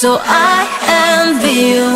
So I envy you.